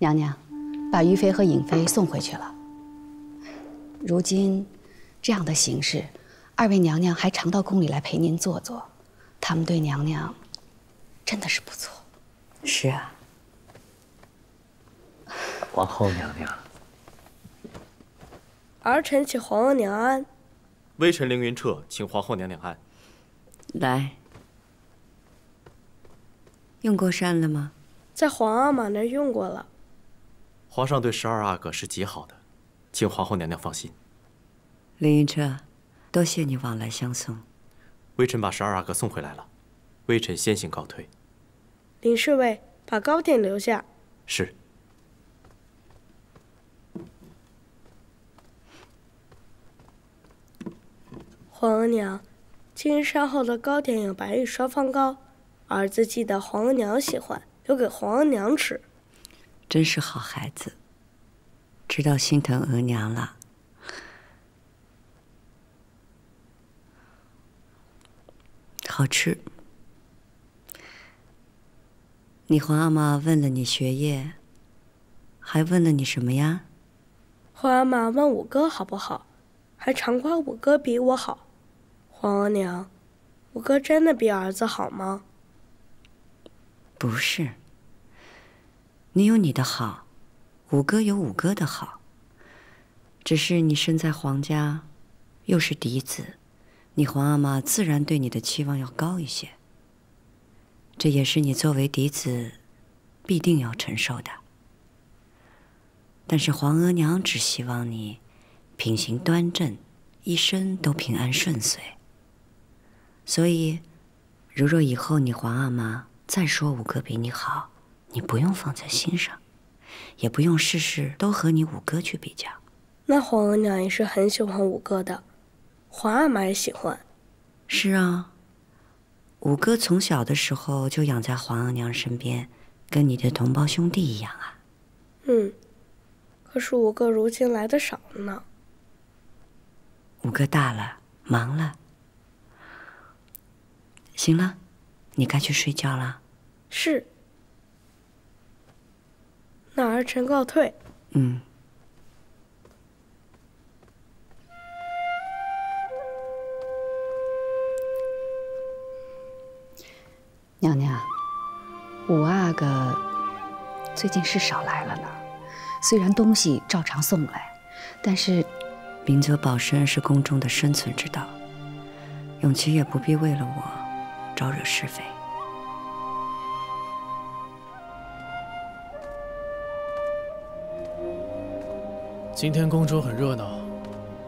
娘娘，把于妃和颖妃送回去了。如今这样的形势，二位娘娘还常到宫里来陪您坐坐，他们对娘娘真的是不错。是啊，皇后娘娘，儿臣请皇额娘安。微臣凌云彻请皇后娘娘安。来，用过膳了吗？在皇阿玛那儿用过了。皇上对十二阿哥是极好的，请皇后娘娘放心。凌云彻，多谢你往来相送。微臣把十二阿哥送回来了，微臣先行告退。林侍卫，把糕点留下。是。皇额娘，今日膳后的糕点有白玉双方糕，儿子记得皇额娘喜欢，留给皇额娘吃。真是好孩子，知道心疼额娘了。好吃。你皇阿玛问了你学业，还问了你什么呀？皇阿玛问我哥好不好，还常夸我哥比我好。皇额娘，我哥真的比儿子好吗？不是。你有你的好，五哥有五哥的好。只是你身在皇家，又是嫡子，你皇阿玛自然对你的期望要高一些。这也是你作为嫡子必定要承受的。但是皇额娘只希望你品行端正，一生都平安顺遂。所以，如若以后你皇阿玛再说五哥比你好，你不用放在心上，也不用事事都和你五哥去比较。那皇额娘也是很喜欢五哥的，皇阿玛也喜欢。是啊。五哥从小的时候就养在皇额娘身边，跟你的同胞兄弟一样啊。嗯，可是五哥如今来的少了呢。五哥大了，忙了。行了，你该去睡觉了。是。那儿臣告退。嗯。娘娘，五阿哥最近是少来了呢。虽然东西照常送来，但是明哲保身是宫中的生存之道，永琪也不必为了我招惹是非。今天宫中很热闹，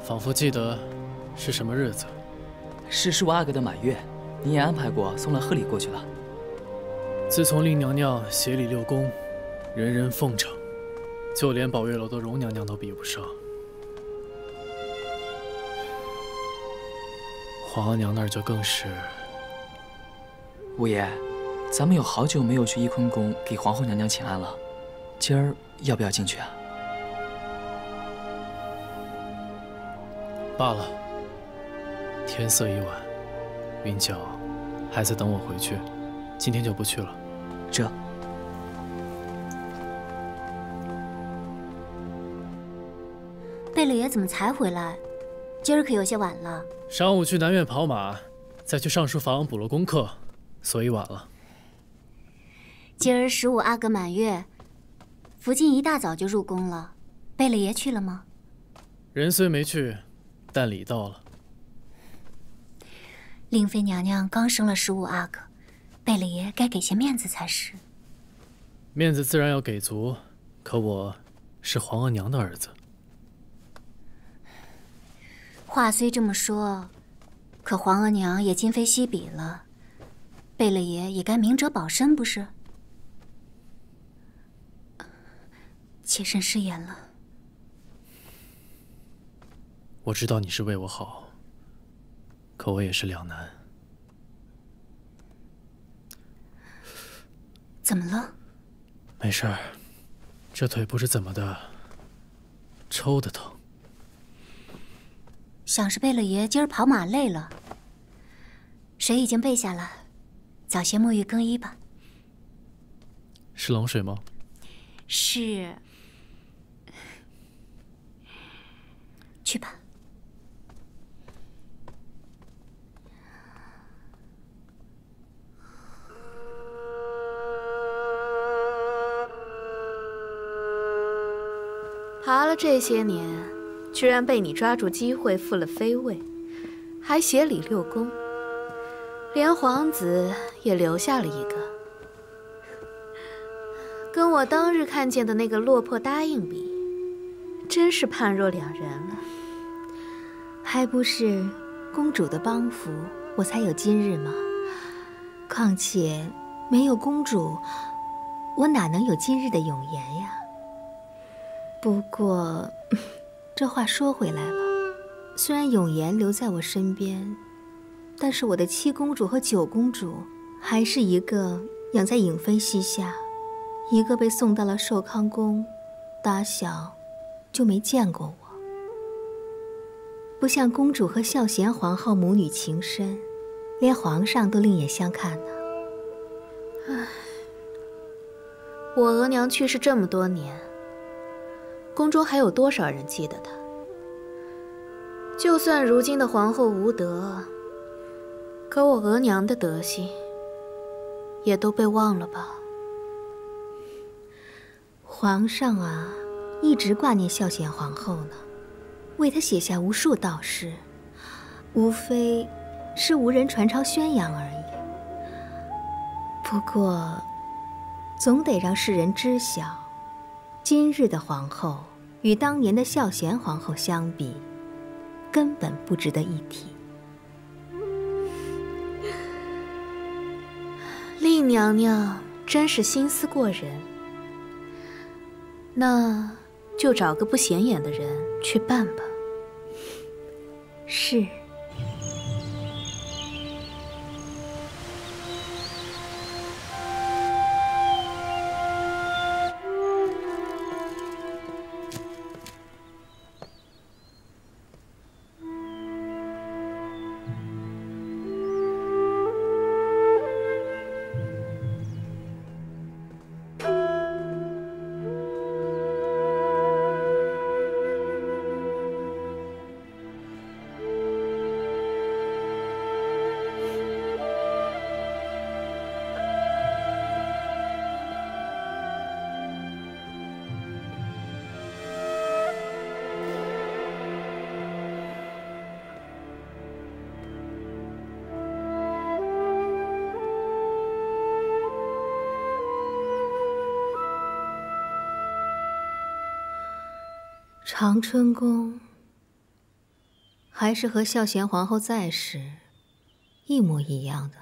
仿佛记得是什么日子。是十五阿哥的满月，你也安排过送了贺礼过去了。自从令娘娘协理六宫，人人奉承，就连宝月楼的荣娘娘都比不上。皇额娘那儿就更是。五爷，咱们有好久没有去翊坤宫给皇后娘娘请安了，今儿要不要进去啊？罢了，天色已晚，云娇还在等我回去，今天就不去了。这，贝勒爷怎么才回来？今儿可有些晚了。上午去南苑跑马，再去上书房补了功课，所以晚了。今儿十五阿哥满月，福晋一大早就入宫了。贝勒爷去了吗？人虽没去，但礼到了。令妃娘娘刚生了十五阿哥。贝勒爷该给些面子才是。面子自然要给足，可我是皇额娘的儿子。话虽这么说，可皇额娘也今非昔比了，贝勒爷也该明哲保身，不是？妾身失言了。我知道你是为我好，可我也是两难。怎么了？没事儿，这腿不知怎么的，抽的疼。想是贝勒爷今儿跑马累了。水已经备下了，早些沐浴更衣吧。是冷水吗？是。去吧。爬了这些年，居然被你抓住机会复了妃位，还协理六宫，连皇子也留下了一个，跟我当日看见的那个落魄答应比，真是判若两人了。还不是公主的帮扶，我才有今日吗？况且没有公主，我哪能有今日的永颜呀？不过，这话说回来了，虽然永颜留在我身边，但是我的七公主和九公主，还是一个养在颖妃膝下，一个被送到了寿康宫，打小就没见过我。不像公主和孝贤皇后母女情深，连皇上都另眼相看呢。唉，我额娘去世这么多年。宫中还有多少人记得她？就算如今的皇后无德，可我额娘的德行也都被忘了吧？皇上啊，一直挂念孝贤皇后呢，为她写下无数道诗，无非是无人传抄宣扬而已。不过，总得让世人知晓。今日的皇后与当年的孝贤皇后相比，根本不值得一提。令娘娘真是心思过人，那就找个不显眼的人去办吧。是。长春宫还是和孝贤皇后在时一模一样的，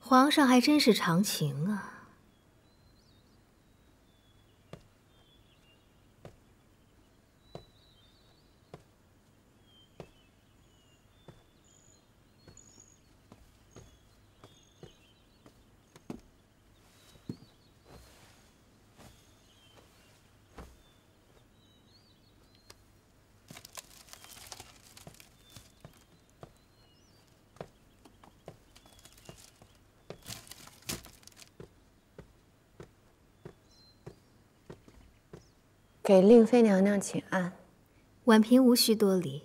皇上还真是长情啊。给令妃娘娘请安。婉嫔无需多礼。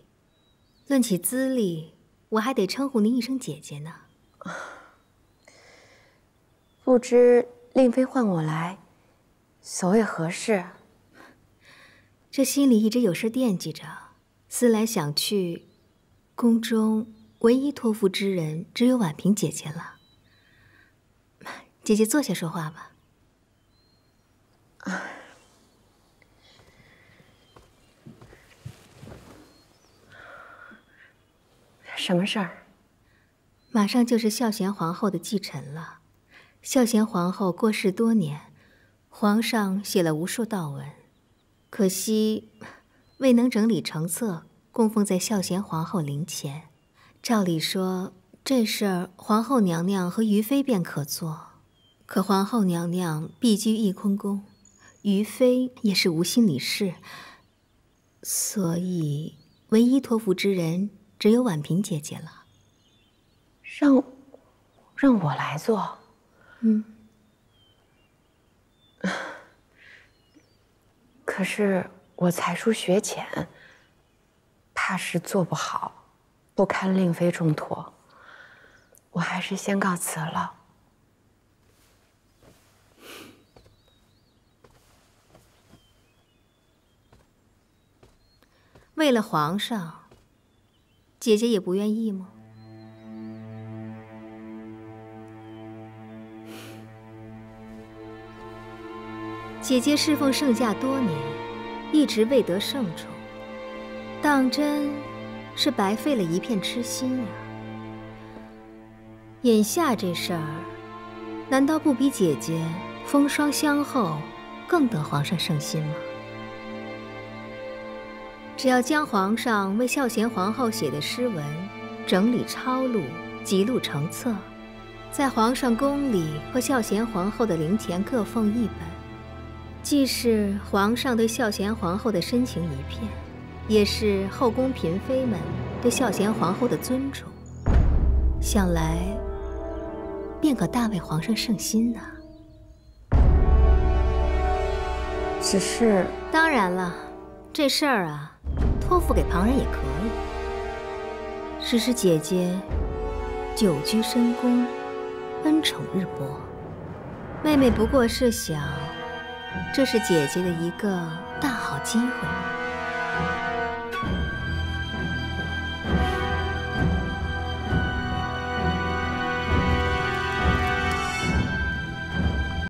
论起资历，我还得称呼您一声姐姐呢。不知令妃唤我来，所谓何事？这心里一直有事惦记着，思来想去，宫中唯一托付之人只有婉嫔姐姐了。姐姐坐下说话吧。什么事儿？马上就是孝贤皇后的继承了。孝贤皇后过世多年，皇上写了无数悼文，可惜未能整理成册，供奉在孝贤皇后灵前。照理说，这事儿皇后娘娘和于妃便可做，可皇后娘娘避居翊坤宫，于妃也是无心理事，所以唯一托付之人。只有婉嫔姐姐了，让让我来做。嗯，可是我才疏学浅，怕是做不好，不堪令妃重托。我还是先告辞了。为了皇上，姐姐也不愿意吗？姐姐侍奉圣驾多年，一直未得圣宠，当真是白费了一片痴心呀。眼下这事儿，难道不比姐姐风霜相后更得皇上圣心吗？只要将皇上为孝贤皇后写的诗文整理抄录、辑录成册，在皇上宫里和孝贤皇后的灵前各奉一本，既是皇上对孝贤皇后的深情一片，也是后宫嫔妃们对孝贤皇后的尊重，想来便可大为皇上圣心呐。只是，当然了，这事儿啊。托付给旁人也可以，只是姐姐久居深宫，恩宠日薄，妹妹不过是想，这是姐姐的一个大好机会。